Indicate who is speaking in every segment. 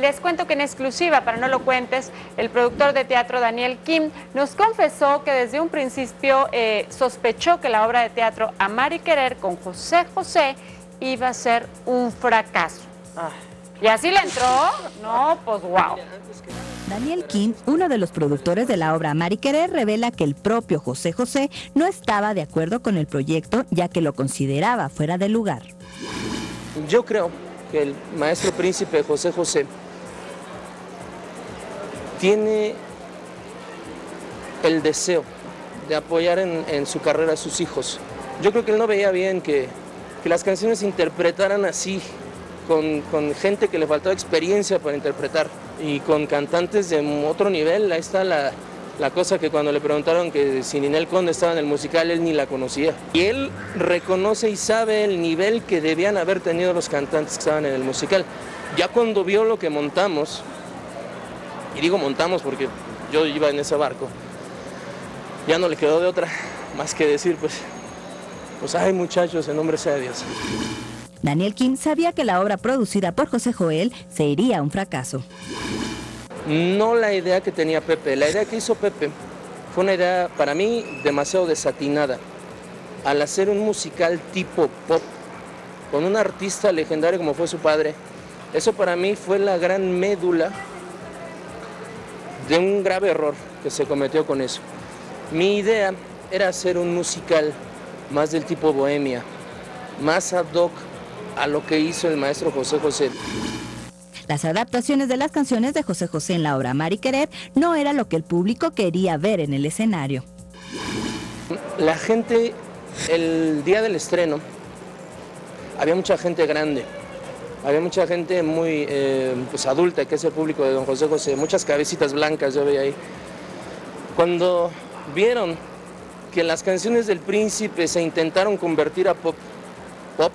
Speaker 1: les cuento que en exclusiva, para no lo cuentes, el productor de teatro Daniel Kim nos confesó que desde un principio eh, sospechó que la obra de teatro Amar y Querer con José José iba a ser un fracaso. ¿Y así le entró? No, pues wow.
Speaker 2: Daniel Kim, uno de los productores de la obra Amar y Querer, revela que el propio José José no estaba de acuerdo con el proyecto ya que lo consideraba fuera de lugar.
Speaker 3: Yo creo que el maestro príncipe José José tiene el deseo de apoyar en, su carrera a sus hijos. Yo creo que él no veía bien que, las canciones se interpretaran así, con, gente que le faltaba experiencia para interpretar y con cantantes de otro nivel. Ahí está la, cosa que cuando le preguntaron que si Ninel Conde estaba en el musical, él ni la conocía. Y él reconoce y sabe el nivel que debían haber tenido los cantantes que estaban en el musical. Ya cuando vio lo que montamos, y digo montamos porque yo iba en ese barco, ya no le quedó de otra más que decir, pues, pues hay muchachos, en nombre sea de Dios.
Speaker 2: Daniel Kim sabía que la obra producida por José Joel se iría a un fracaso.
Speaker 3: No la idea que tenía Pepe, la idea que hizo Pepe fue una idea para mí demasiado desatinada. Al hacer un musical tipo pop con un artista legendario como fue su padre, eso para mí fue la gran médula de un grave error que se cometió con eso. Mi idea era hacer un musical más del tipo bohemia, más ad hoc a lo que hizo el maestro José José.
Speaker 2: Las adaptaciones de las canciones de José José en la obra Mari Querer no era lo que el público quería ver en el escenario.
Speaker 3: La gente, el día del estreno, había mucha gente grande, había mucha gente muy eh, pues, adulta, que es el público de don José José, muchas cabecitas blancas yo veía ahí. Cuando vieron que las canciones del príncipe se intentaron convertir a pop, pop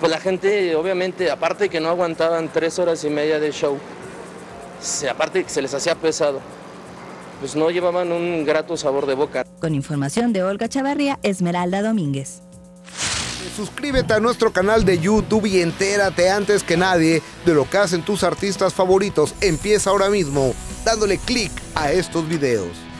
Speaker 3: pues la gente, obviamente, aparte de que no aguantaban tres horas y media de show, aparte de que se les hacía pesado, pues no llevaban un grato sabor de boca.
Speaker 2: Con información de Olga Chavarría, Esmeralda Domínguez.
Speaker 4: Suscríbete a nuestro canal de YouTube y entérate antes que nadie de lo que hacen tus artistas favoritos. Empieza ahora mismo dándole clic a estos videos.